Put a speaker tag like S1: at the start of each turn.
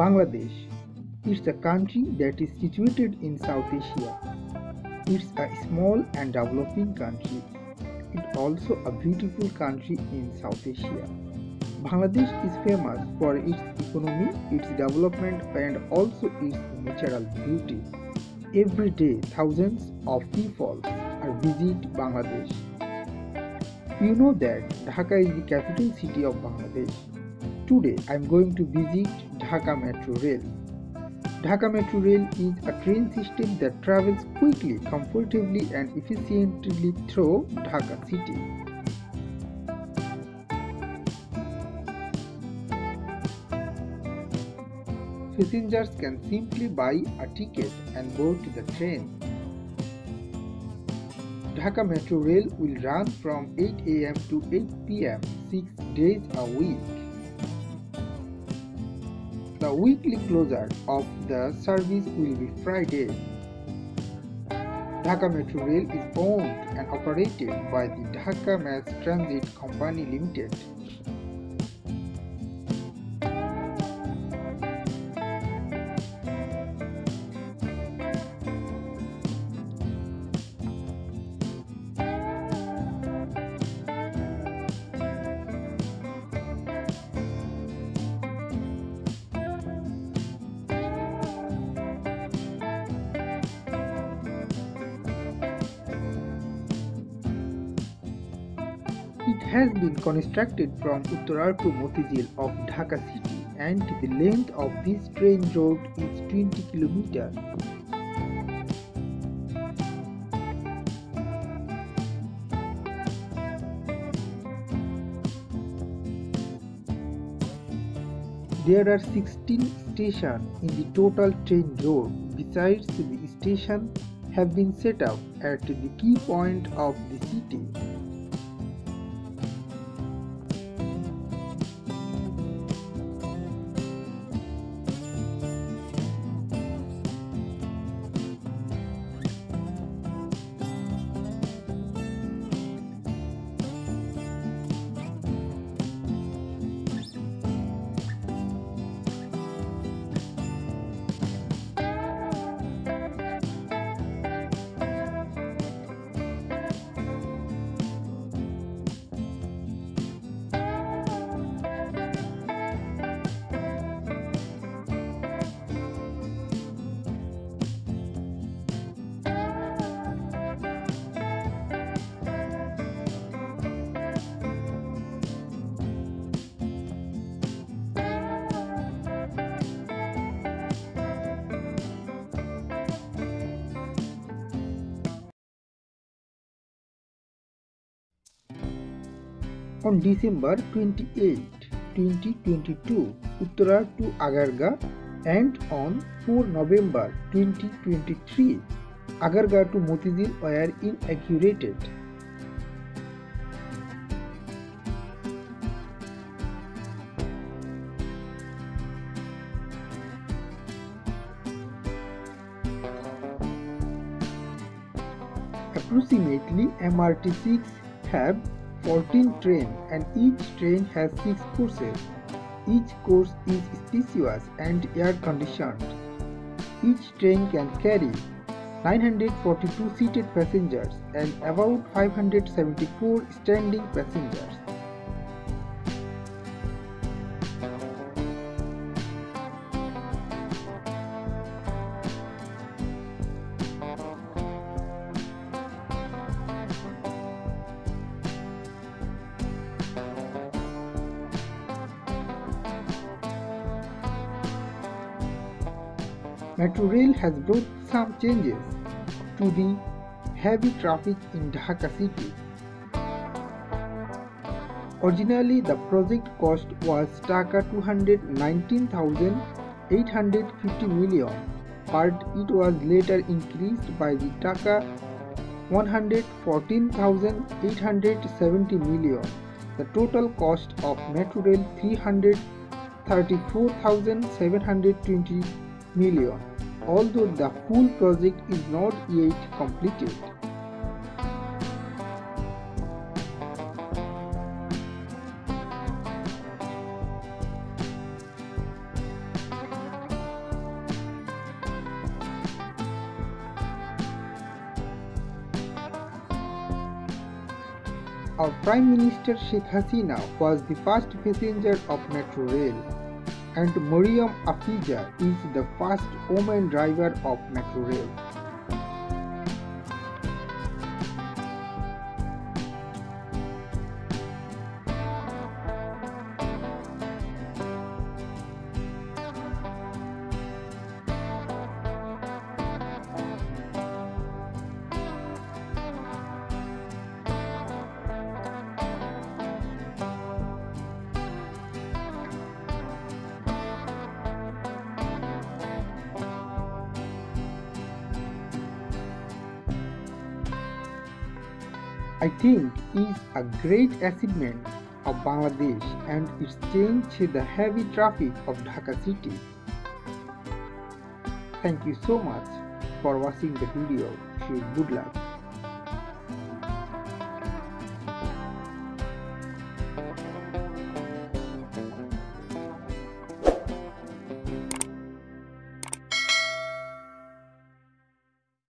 S1: Bangladesh. It's a country that is situated in South Asia. It's a small and developing country. It's also a beautiful country in South Asia. Bangladesh is famous for its economy, its development, and also its natural beauty. Every day, thousands of people are visit Bangladesh. You know that Dhaka is the capital city of Bangladesh. Today, I am going to visit Dhaka Metro Rail. Dhaka Metro Rail is a train system that travels quickly, comfortably, and efficiently through Dhaka city. Passengers can simply buy a ticket and go to the train. Dhaka Metro Rail will run from 8 am to 8 pm 6 days a week. The weekly closure of the service will be Friday. Dhaka Metro Rail is owned and operated by the Dhaka Mass Transit Company Limited. It has been constructed from Uttarar to Motijheel of Dhaka city and the length of this train road is 20 kilometers. There are 16 stations in the total train road. Besides, the station have been set up at the key point of the city. On December 28, 2022, Uttara to Agarga and on 4 November 2023, Agarga to Motizil were inaugurated. Approximately MRT6 have 14 trains and each train has 6 courses. Each course is spacious and air conditioned. Each train can carry 942 seated passengers and about 574 standing passengers. Metro Rail has brought some changes to the heavy traffic in Dhaka city. Originally, the project cost was Taka 219,850 million, but it was later increased by the Taka 114,870 million. The total cost of Metro Rail 334,720 million, although the full project is not yet completed. Our Prime Minister Sheikh Hasina was the first passenger of Metro Rail and Mariam Afija is the first woman driver of Metro I think is a great achievement of Bangladesh and it's changed the heavy traffic of Dhaka city. Thank you so much for watching the video. Good luck.